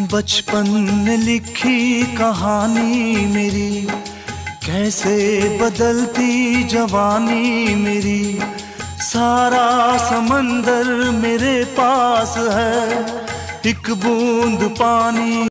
बचपन ने लिखी कहानी मेरी, कैसे बदलती जवानी मेरी। सारा समंदर मेरे पास है, एक बूंद पानी।